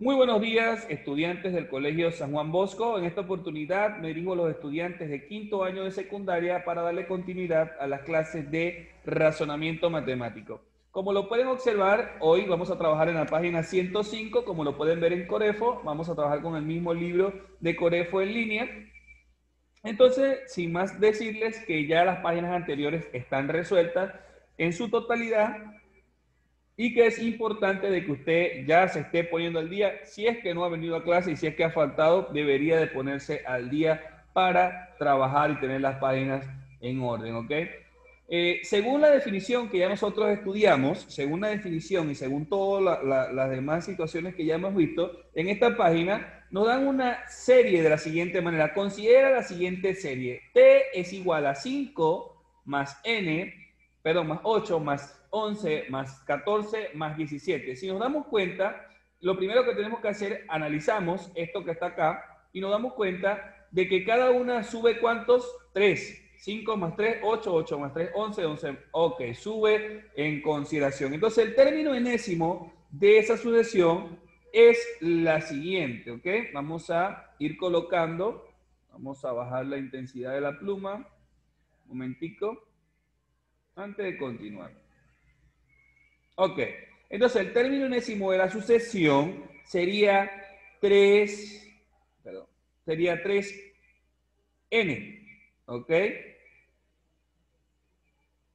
Muy buenos días, estudiantes del Colegio San Juan Bosco. En esta oportunidad me dirijo a los estudiantes de quinto año de secundaria para darle continuidad a las clases de razonamiento matemático. Como lo pueden observar, hoy vamos a trabajar en la página 105, como lo pueden ver en Corefo, vamos a trabajar con el mismo libro de Corefo en línea. Entonces, sin más decirles que ya las páginas anteriores están resueltas en su totalidad, y que es importante de que usted ya se esté poniendo al día. Si es que no ha venido a clase y si es que ha faltado, debería de ponerse al día para trabajar y tener las páginas en orden, ¿ok? Eh, según la definición que ya nosotros estudiamos, según la definición y según todas las demás situaciones que ya hemos visto, en esta página nos dan una serie de la siguiente manera. Considera la siguiente serie. T es igual a 5 más N, perdón, más 8 más 11 más 14 más 17. Si nos damos cuenta, lo primero que tenemos que hacer, analizamos esto que está acá y nos damos cuenta de que cada una sube cuántos? 3. 5 más 3, 8, 8 más 3, 11, 11. Ok, sube en consideración. Entonces el término enésimo de esa sucesión es la siguiente, ¿ok? Vamos a ir colocando, vamos a bajar la intensidad de la pluma, un momentico, antes de continuar. Ok, entonces el término enésimo de la sucesión sería 3, perdón, sería 3n, ¿ok?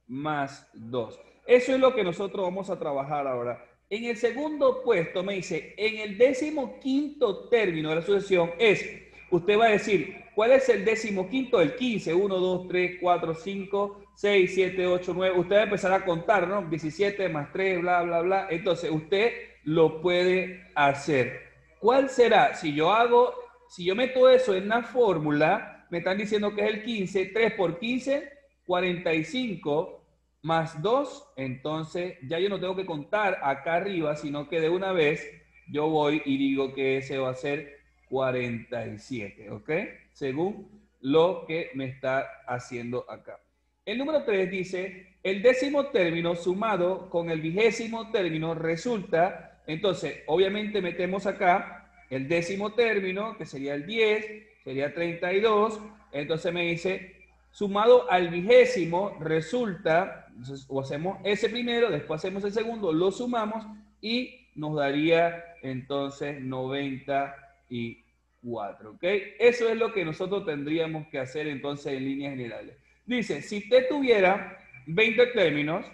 Más 2. Eso es lo que nosotros vamos a trabajar ahora. En el segundo puesto me dice, en el décimo quinto término de la sucesión es, usted va a decir, ¿cuál es el décimo quinto? El 15, 1, 2, 3, 4, 5, 6, 7, 8, 9. Usted va a empezar a contar, ¿no? 17 más 3, bla, bla, bla. Entonces, usted lo puede hacer. ¿Cuál será? Si yo hago, si yo meto eso en una fórmula, me están diciendo que es el 15, 3 por 15, 45 más 2. Entonces, ya yo no tengo que contar acá arriba, sino que de una vez yo voy y digo que ese va a ser 47, ¿ok? Según lo que me está haciendo acá. El número 3 dice, el décimo término sumado con el vigésimo término resulta, entonces, obviamente metemos acá el décimo término, que sería el 10, sería 32, entonces me dice, sumado al vigésimo resulta, entonces, o hacemos ese primero, después hacemos el segundo, lo sumamos y nos daría entonces 94, ¿ok? Eso es lo que nosotros tendríamos que hacer entonces en líneas generales. Dice, si usted tuviera 20 términos,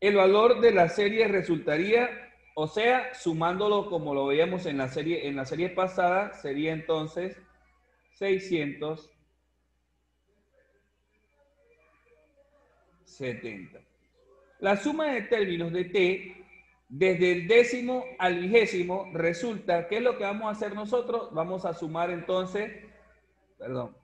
el valor de la serie resultaría, o sea, sumándolo como lo veíamos en la serie, en la serie pasada, sería entonces 670. La suma de términos de t desde el décimo al vigésimo resulta, ¿qué es lo que vamos a hacer nosotros? Vamos a sumar entonces, perdón,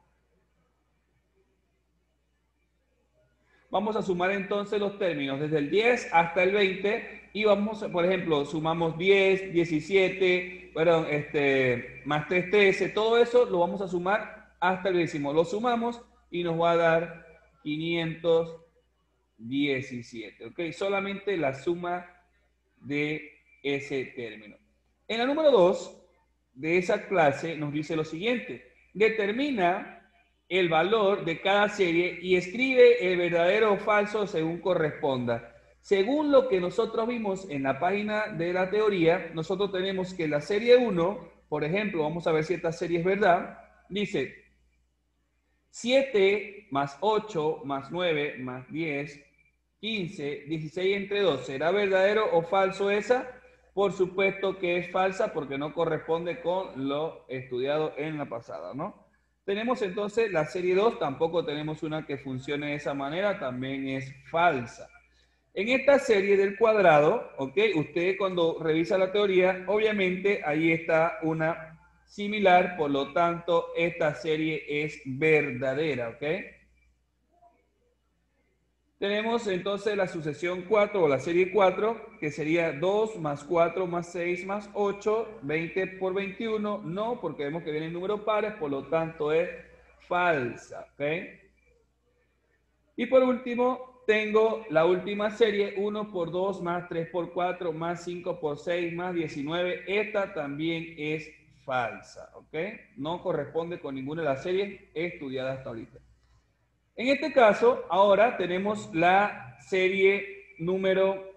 Vamos a sumar entonces los términos desde el 10 hasta el 20 y vamos, por ejemplo, sumamos 10, 17, perdón, este, más 3, 13, todo eso lo vamos a sumar hasta el décimo. Lo sumamos y nos va a dar 517, ¿ok? Solamente la suma de ese término. En la número 2 de esa clase nos dice lo siguiente, determina el valor de cada serie y escribe el verdadero o falso según corresponda. Según lo que nosotros vimos en la página de la teoría, nosotros tenemos que la serie 1, por ejemplo, vamos a ver si esta serie es verdad, dice 7 más 8 más 9 más 10, 15, 16 entre 2. ¿Será verdadero o falso esa? Por supuesto que es falsa porque no corresponde con lo estudiado en la pasada, ¿no? Tenemos entonces la serie 2, tampoco tenemos una que funcione de esa manera, también es falsa. En esta serie del cuadrado, ¿ok? Usted cuando revisa la teoría, obviamente ahí está una similar, por lo tanto, esta serie es verdadera, ¿ok? Tenemos entonces la sucesión 4 o la serie 4, que sería 2 más 4 más 6 más 8, 20 por 21. No, porque vemos que viene número pares, por lo tanto es falsa. ¿ok? Y por último, tengo la última serie, 1 por 2 más 3 por 4 más 5 por 6 más 19. Esta también es falsa, ¿ok? No corresponde con ninguna de las series estudiadas hasta ahorita. En este caso, ahora tenemos la serie número,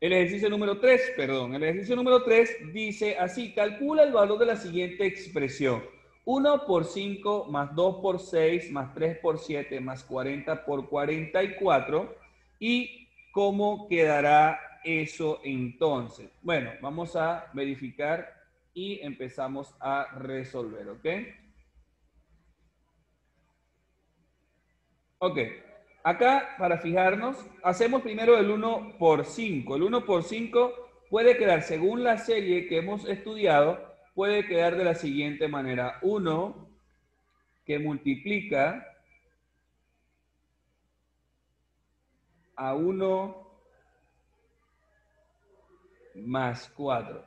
el ejercicio número 3, perdón, el ejercicio número 3 dice así, calcula el valor de la siguiente expresión. 1 por 5 más 2 por 6 más 3 por 7 más 40 por 44. ¿Y cómo quedará eso entonces? Bueno, vamos a verificar y empezamos a resolver, ¿ok? Ok, acá para fijarnos, hacemos primero el 1 por 5. El 1 por 5 puede quedar, según la serie que hemos estudiado, puede quedar de la siguiente manera. 1 que multiplica a 1 más 4.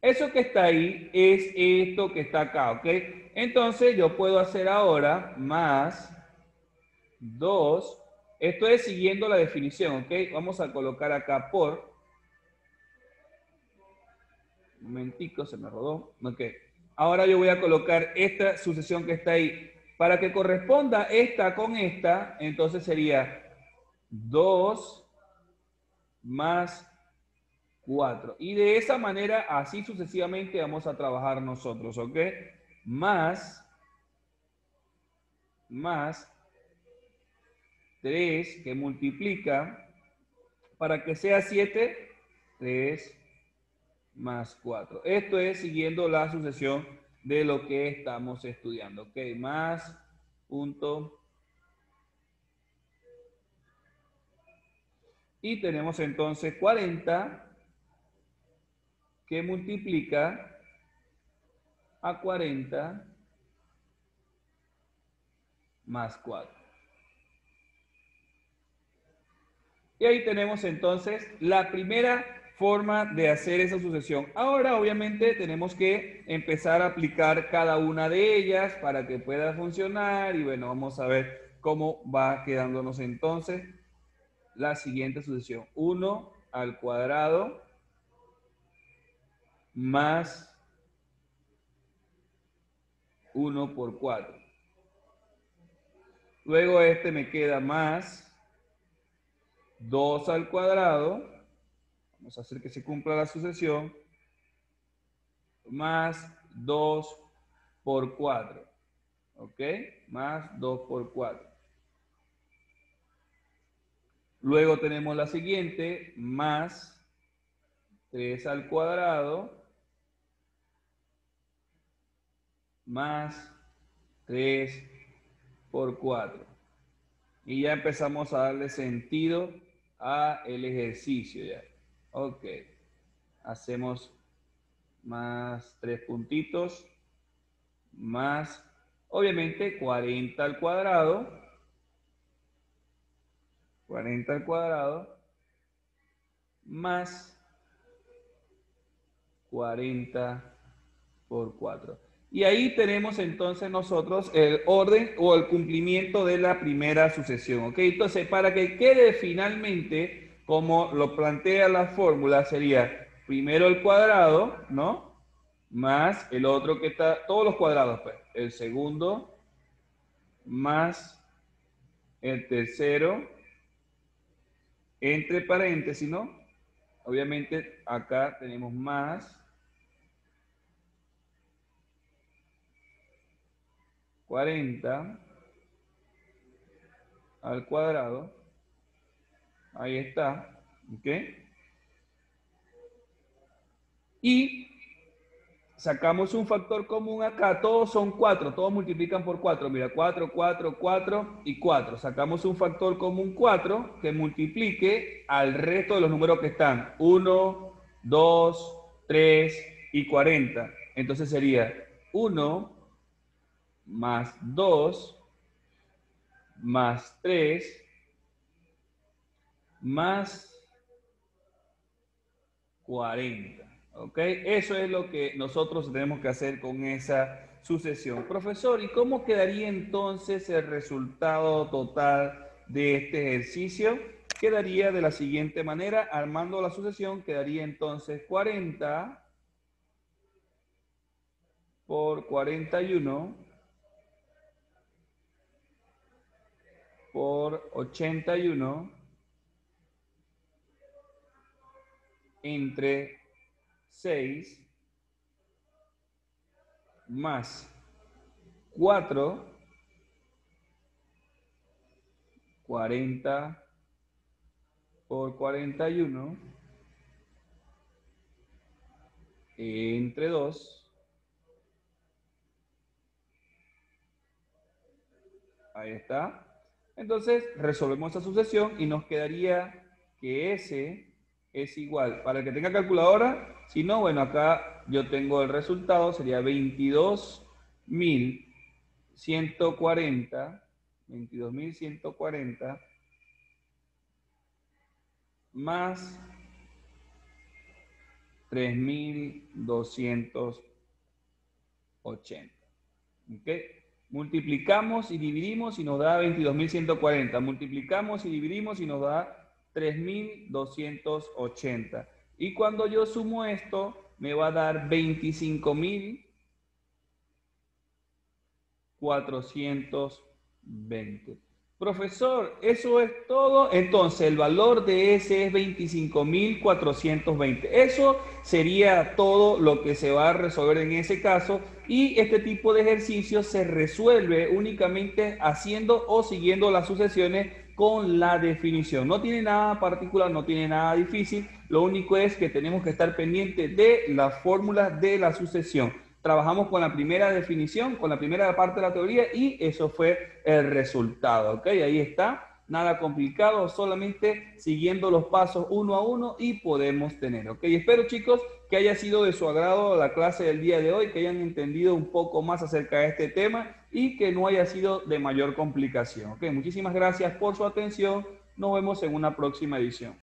Eso que está ahí es esto que está acá, ¿ok? Entonces yo puedo hacer ahora más 2. Esto es siguiendo la definición, ¿ok? Vamos a colocar acá por un momentico, se me rodó. Ok. Ahora yo voy a colocar esta sucesión que está ahí. Para que corresponda esta con esta, entonces sería 2 más 4. Y de esa manera, así sucesivamente, vamos a trabajar nosotros, ¿ok? Más, más 3 que multiplica, para que sea 7, 3 más 4. Esto es siguiendo la sucesión de lo que estamos estudiando. Ok, más punto. Y tenemos entonces 40 que multiplica a 40 más 4. Y ahí tenemos entonces la primera forma de hacer esa sucesión. Ahora, obviamente, tenemos que empezar a aplicar cada una de ellas para que pueda funcionar y bueno, vamos a ver cómo va quedándonos entonces la siguiente sucesión. 1 al cuadrado más 1 por 4. Luego este me queda más 2 al cuadrado Vamos a hacer que se cumpla la sucesión. Más 2 por 4. ¿Ok? Más 2 por 4. Luego tenemos la siguiente, más 3 al cuadrado, más 3 por 4. Y ya empezamos a darle sentido a el ejercicio ya. Ok. Hacemos más tres puntitos. Más, obviamente, 40 al cuadrado. 40 al cuadrado. Más 40 por 4. Y ahí tenemos entonces nosotros el orden o el cumplimiento de la primera sucesión. ¿Ok? Entonces, para que quede finalmente como lo plantea la fórmula, sería primero el cuadrado, ¿no? Más el otro que está, todos los cuadrados, pues. El segundo, más el tercero, entre paréntesis, ¿no? Obviamente acá tenemos más 40 al cuadrado Ahí está. ¿Ok? Y sacamos un factor común acá. Todos son 4. Todos multiplican por 4. Mira, 4, 4, 4 y 4. Sacamos un factor común 4 que multiplique al resto de los números que están. 1, 2, 3 y 40. Entonces sería 1 más 2 más 3 más 40. ¿Ok? Eso es lo que nosotros tenemos que hacer con esa sucesión. Profesor, ¿y cómo quedaría entonces el resultado total de este ejercicio? Quedaría de la siguiente manera, armando la sucesión, quedaría entonces 40 por 41 por 81 entre 6 más 4, 40 por 41 entre 2 Ahí está. Entonces, resolvemos esa sucesión y nos quedaría que S es igual. Para el que tenga calculadora, si no, bueno, acá yo tengo el resultado, sería 22.140, 22.140 más 3.280. ¿Ok? Multiplicamos y dividimos y nos da 22.140. Multiplicamos y dividimos y nos da 3.280. Y cuando yo sumo esto, me va a dar 25.420. Profesor, eso es todo. Entonces, el valor de ese es 25.420. Eso sería todo lo que se va a resolver en ese caso. Y este tipo de ejercicio se resuelve únicamente haciendo o siguiendo las sucesiones con la definición. No tiene nada particular, no tiene nada difícil. Lo único es que tenemos que estar pendientes de las fórmulas de la sucesión trabajamos con la primera definición, con la primera parte de la teoría y eso fue el resultado, ¿ok? Ahí está, nada complicado, solamente siguiendo los pasos uno a uno y podemos tener, ¿ok? Espero chicos que haya sido de su agrado la clase del día de hoy, que hayan entendido un poco más acerca de este tema y que no haya sido de mayor complicación, ¿ok? Muchísimas gracias por su atención, nos vemos en una próxima edición.